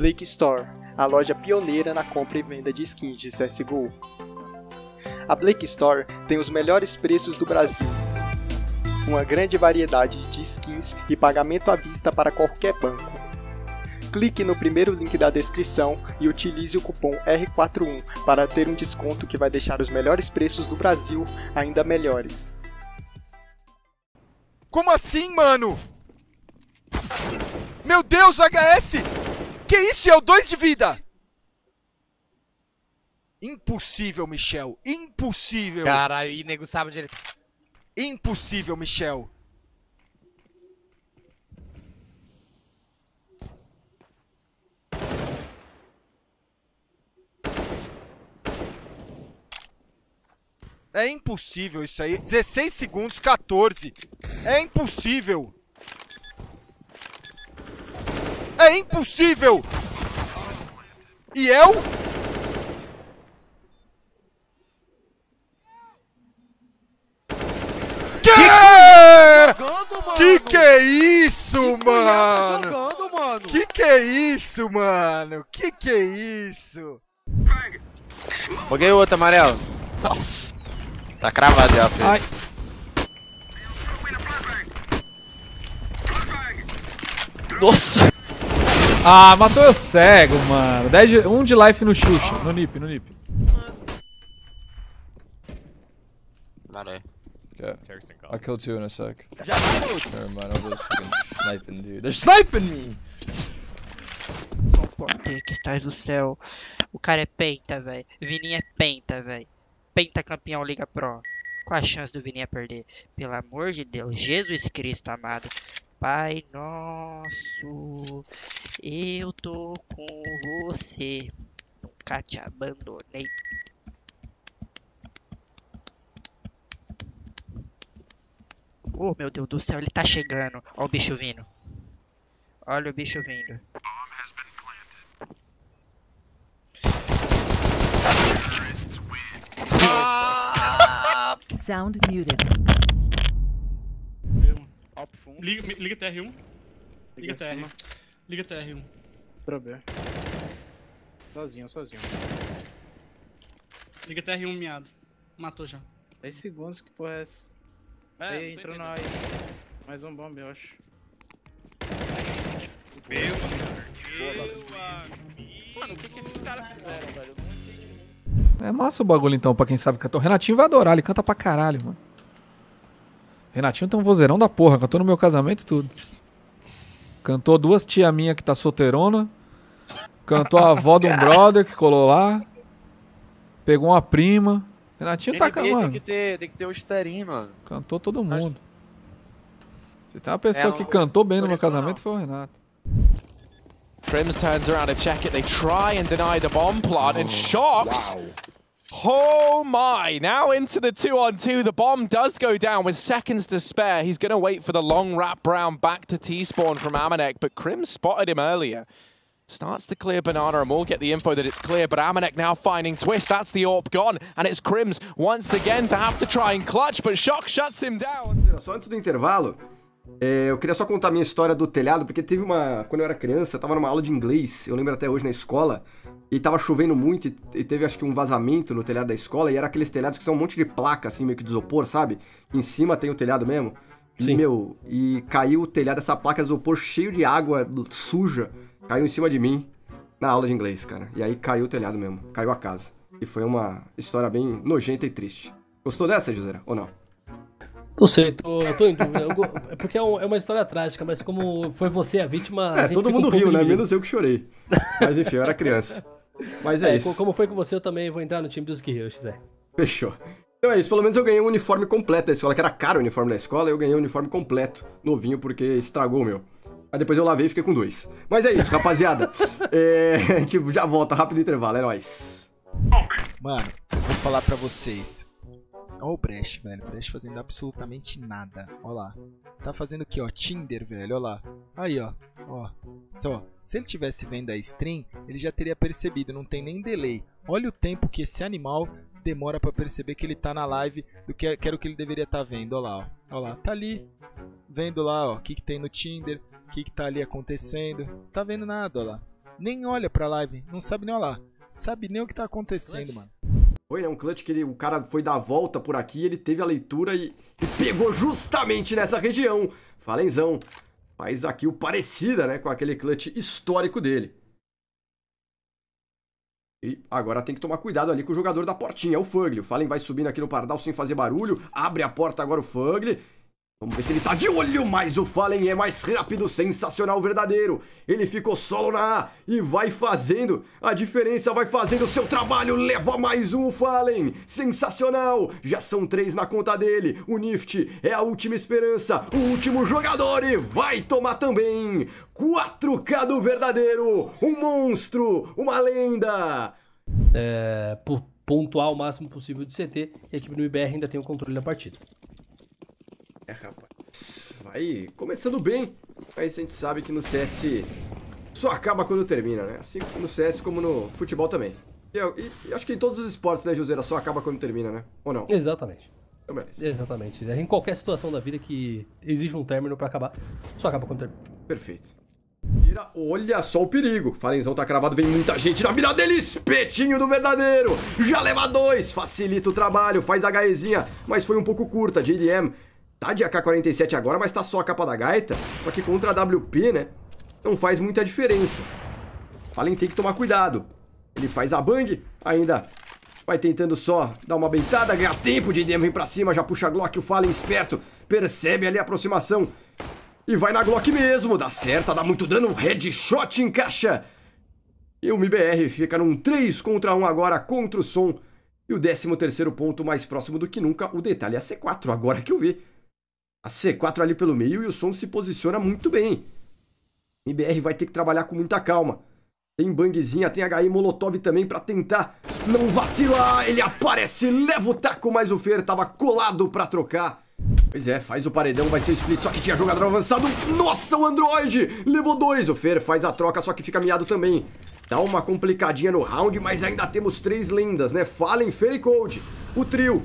Blake Store, a loja pioneira na compra e venda de skins de CSGO. A Blake Store tem os melhores preços do Brasil, uma grande variedade de skins e pagamento à vista para qualquer banco. Clique no primeiro link da descrição e utilize o cupom R41 para ter um desconto que vai deixar os melhores preços do Brasil ainda melhores. Como assim, mano? Meu Deus, HS! Que isso, é o 2 de vida! Impossível, Michel. Impossível. Caralho, e nego sabe onde ele... Impossível, Michel. É impossível isso aí. 16 segundos, 14. É impossível. É impossível. E eu? Que? Que que é isso, mano? jogando, mano. Que que é isso, mano? Que que é isso? Joguei outro amarelo. Nossa. Tá cravado já, filho. Ai. Nossa. Ah, matou eu cego, mano. 10 de, 1 de life no Xuxa. No nip, no nip. Valeu. Yeah. I'll kill two in a sec. Never mind, I'm just fucking sniping, dude. They're sniping me! Que estás do céu. O cara é penta, velho. Vininha é penta, velho. Penta campeão Liga Pro. Qual a chance do Vininha perder? Pelo amor de Deus, Jesus Cristo amado. Pai nosso, eu tô com você. Nunca te abandonei. Oh, meu Deus do céu, ele tá chegando. Ó o bicho vindo. Olha o bicho vindo. Sound muted. Liga, liga TR1. Liga TR. Liga TR1. Pra B. Sozinho, sozinho. Liga TR1 miado. Matou já. 10 segundos, que porra é essa? É, tô entrou na. AI. Mais um bomb, eu acho. Meu amigo. Mano, o que, que esses caras fizeram, velho? Eu não entendi. É massa o bagulho então, pra quem sabe cantar. O Renatinho vai adorar, ele canta pra caralho, mano. Renatinho tem um vozeirão da porra, cantou no meu casamento e tudo. Cantou duas tia minha que tá solteirona. Cantou a avó de um brother que colou lá. Pegou uma prima. Renatinho tá mano. tem que ter, tem que ter o mano. Cantou todo mundo. Se tem uma pessoa É, que não- cantou bem no meu bonito não. casamento foi o Renato. Prims turns around to check it. They try and deny the bomb plant, and shocks. Oh my! Now into the two on two. The bomb does go down with seconds to spare. He's going to wait for the long wrap brown back to T spawn from Amanek, but Krim spotted him earlier. Starts to clear Banana, and we'll get the info that it's clear. But Amanek now finding Twist. That's the AWP gone, and it's Crims once again to have to try and clutch, but Shock shuts him down. Só antes do intervalo, é, eu queria só contar a minha história do telhado, porque teve uma. Quando eu era criança, eu tava numa aula de inglês, eu lembro até hoje na escola, e tava chovendo muito, e, e teve acho que um vazamento no telhado da escola, e era aqueles telhados que são um monte de placa, assim, meio que de isopor, sabe? Em cima tem o telhado mesmo. E, Sim. meu, e caiu o telhado dessa placa de isopor cheio de água suja, caiu em cima de mim na aula de inglês, cara. E aí caiu o telhado mesmo, caiu a casa. E foi uma história bem nojenta e triste. Gostou dessa, José? Ou não? Não sei, tô, eu tô em dúvida. É porque é, é uma história trágica, mas como foi você a vítima. a É, gente todo mundo um riu, né? Menos eu que chorei. Mas enfim, eu era criança. Mas é, É, isso. co- como foi com você, eu também vou entrar no time dos guerreiros, Zé. Fechou. Então é isso, pelo menos eu ganhei um uniforme completo da escola, que era caro o uniforme da escola, eu ganhei um uniforme completo, novinho, porque estragou o meu. Aí depois eu lavei e fiquei com dois. Mas é isso, rapaziada. é, tipo, já volta, rápido intervalo, é nóis. Mano, eu vou falar pra vocês. Ó o Brecht, velho. Brecht fazendo absolutamente nada. Ó lá. Tá fazendo o quê, ó? Tinder, velho. Ó lá. Aí, ó. Ó. Só. Se ele tivesse vendo a stream, ele já teria percebido. Não tem nem delay. Olha o tempo que esse animal demora pra perceber que ele tá na live do que, que era o que ele deveria estar vendo. Ó lá, ó. Lá. Tá ali. Vendo lá, ó. O que, que tem no Tinder. O que, que tá ali acontecendo. Não tá vendo nada, ó lá. Nem olha pra live, não sabe nem olhar. Sabe nem o que tá acontecendo, mano. Foi, né? Um clutch que ele, o cara foi dar a volta por aqui, ele teve a leitura e, e pegou justamente nessa região. Falenzão. Faz aqui o parecida, né? Com aquele clutch histórico dele. E agora tem que tomar cuidado ali com o jogador da portinha, é o Fugly. O Fallen vai subindo aqui no pardal sem fazer barulho. Abre a porta agora o Fugly. Vamos ver se ele tá de olho, mas o Fallen é mais rápido, sensacional, verdadeiro. Ele ficou solo na A e vai fazendo a diferença, vai fazendo o seu trabalho. Leva mais um, Fallen. Sensacional. Já são três na conta dele. O Nift é a última esperança, o último jogador e vai tomar também. 4K do verdadeiro. Um monstro, uma lenda. É, por pontuar o máximo possível de CT e a equipe do IBR ainda tem o controle da partida. É, rapaz. Vai começando bem, mas a gente sabe que no CS só acaba quando termina, né? Assim como no CS, como no futebol também. E, eu, e, e acho que em todos os esportes, né, Joseira, só acaba quando termina, né? Ou não? Exatamente. Então, beleza. Exatamente. Em qualquer situação da vida que exige um término pra acabar, só acaba quando termina. Perfeito. Mira, olha só o perigo. Falenzão tá cravado, vem muita gente na mira dele. Espetinho do verdadeiro. Já leva dois. Facilita o trabalho, faz a HEzinha, mas foi um pouco curta. JDM tá de AK-47 agora, mas tá só a capa da gaita. Só que contra a WP, né? Não faz muita diferença. Fallen tem que tomar cuidado. Ele faz a bang, ainda vai tentando só dar uma beitada, ganhar tempo. JDM vem pra cima, já puxa a Glock. O Fallen esperto, percebe ali a aproximação. E vai na Glock mesmo, dá certo, dá muito dano, headshot encaixa. E o MBR fica num 3 contra 1 agora contra o som. E o 13 terceiro ponto mais próximo do que nunca, o detalhe é a C4, agora que eu vi. A C4 ali pelo meio e o som se posiciona muito bem. MBR vai ter que trabalhar com muita calma. Tem bangzinha, tem HI Molotov também pra tentar não vacilar. Ele aparece, leva o taco, mas o Fer tava colado pra trocar. Pois é, faz o paredão, vai ser split, só que tinha jogador avançado. Nossa, o Android! Levou dois. O Fer faz a troca, só que fica miado também. Dá uma complicadinha no round, mas ainda temos três lendas, né? Fallen, Fer e Cold. O trio.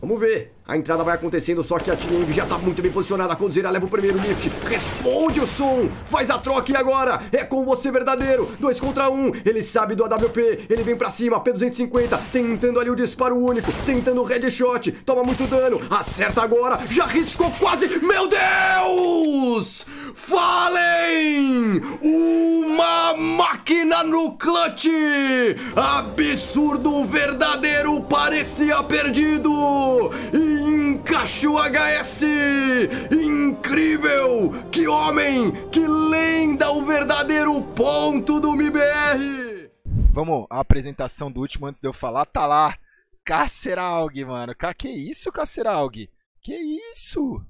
Vamos ver. A entrada vai acontecendo, só que a Team já tá muito bem posicionada. A Coldzera leva o primeiro lift. Responde o som. Faz a troca e agora é com você, verdadeiro. Dois contra um. Ele sabe do AWP. Ele vem pra cima. P250. Tentando ali o disparo único. Tentando o headshot. Toma muito dano. Acerta agora. Já riscou quase. Meu Deus! Falem! Máquina no clutch! Absurdo, verdadeiro, parecia perdido! Encaixa o HS! Incrível! Que homem! Que lenda! O verdadeiro ponto do MBR! Vamos, a apresentação do último antes de eu falar, tá lá. Caceralg, mano. Que isso, Caceralg? Que isso?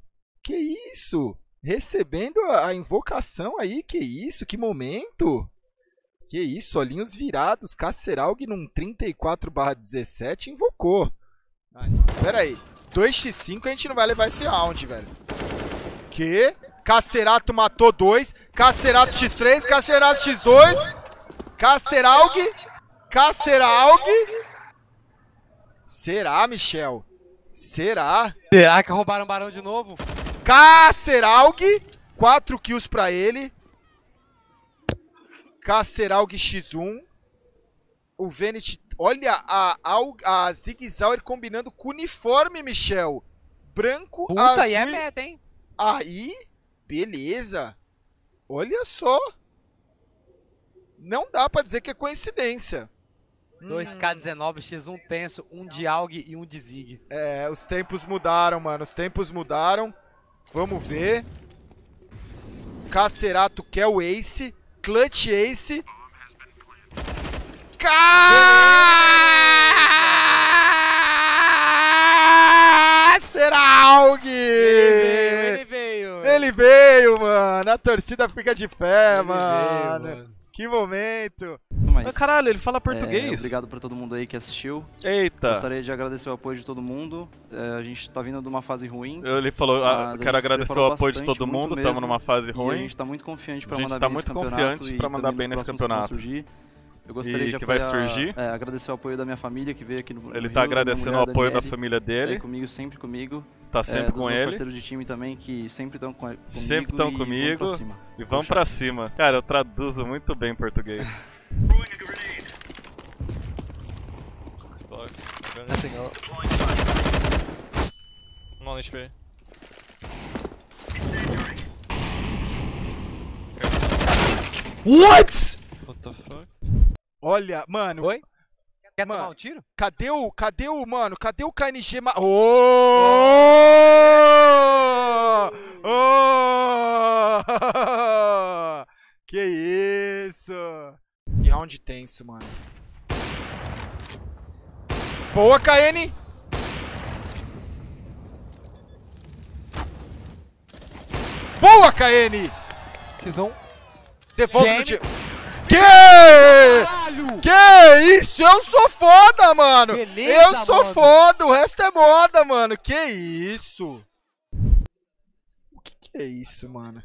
Que isso? Recebendo a invocação aí, que isso? Que momento? Que isso, olhinhos virados, Caceralg num 34/17 invocou. Pera aí, 2x5 a gente não vai levar esse round, velho. Que? Cacerato matou dois, Cacerato x3, Cacerato x2, Caceralg, Caceralg. Será, Michel? Será? Será que roubaram o barão de novo? Caceralg, 4 kills pra ele. Caceralg X1. O Venet. Olha a, a, a Zig Zauer combinando com o uniforme, Michel. Branco, Puta, azul. e é meta, hein? Aí, beleza. Olha só. Não dá pra dizer que é coincidência. 2K19, X1 tenso, um de AUG e um de Zig. É, os tempos mudaram, mano. Os tempos mudaram. Vamos ver. Cacerato quer o Ace. Clutch Ace. Caceralg! Ele veio! Ele veio, mano. A torcida fica de pé, mano. Que momento. Mas caralho, ele fala português. É, obrigado pra todo mundo aí que assistiu. Eita. Gostaria de agradecer o apoio de todo mundo. É, a gente tá vindo de uma fase ruim. Ele falou, ah, a quero gente agradecer o apoio de bastante, todo muito mundo, mesmo, tamo numa fase E ruim. a gente tá muito confiante pra A gente mandar tá bem muito nesse campeonato confiante e pra mandar bem nesse vão campeonato. Eu gostaria E de que vai apoiar- surgir? é, agradecer o apoio da minha família que veio aqui no, no Ele Rio, tá da minha agradecendo mulher, o apoio da Daniele, família tá dele. aí comigo, sempre comigo. Tá é, sempre dos com meus ele. parceiros de time também que sempre estão com, comigo. Sempre estão e comigo. Vamos pra cima. E vamos pra cima. Cara, eu traduzo muito bem português. Nothing else. I'm on HP. What? What the fuck? Olha, mano. Oi? Quer mano, tomar um tiro? Cadê o. Cadê o. Mano, cadê o KNG. Ma... Ô! Ô! Que isso? Que round tenso, mano. Boa, KN! Boa, KN! Fiz um. Devolve no Jamie. time. Que? Que isso? Eu sou foda, mano! Beleza, eu sou mano. foda, o resto é moda, mano. Que isso? O que, que é isso, mano?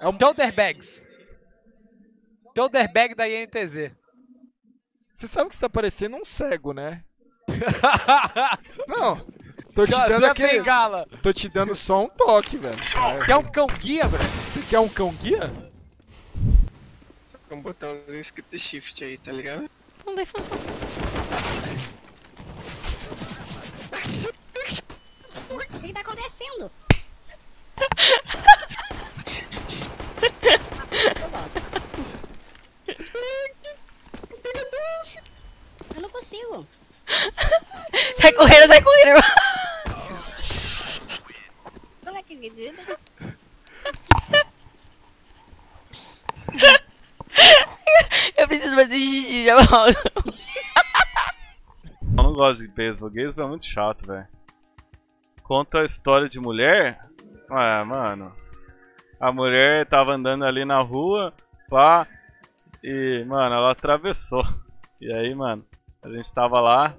É um... Toderbags. Toderbag da INTZ. Você sabe que você tá parecendo um cego, né? Não. Tô te dando aquele. bengala? Tô te dando só um toque, velho. Quer um cão guia, bro? Você quer um cão guia? Um botãozinho escrito shift aí, tá ligado? Não tem função. O que tá acontecendo? Eu não consigo. Sai correndo, sai correndo. Como é que acredita? Eu preciso fazer xixi, já volto. Eu não gosto de beisebol. Beisebol é muito chato, velho. Conta a história de mulher. Ah, mano. A mulher tava andando ali na rua, pá. E, mano, ela atravessou. E aí, mano, a gente tava lá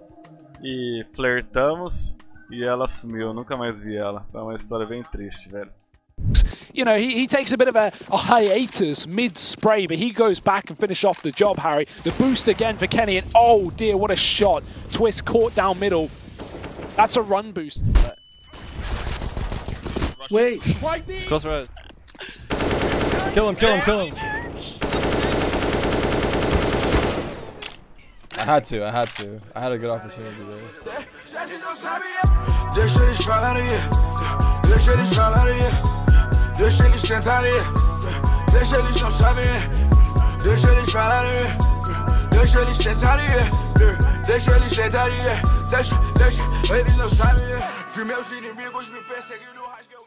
e flertamos e ela sumiu. Nunca mais vi ela. É uma história bem triste, velho. you know, he, he takes a bit of a, a hiatus mid-spray, but he goes back and finish off the job, Harry. The boost again for Kenny, and oh dear, what a shot. Twist caught down middle. That's a run boost. Wait. It's close right. Kill him, kill him, kill him. had to. I had to. I had a good opportunity there.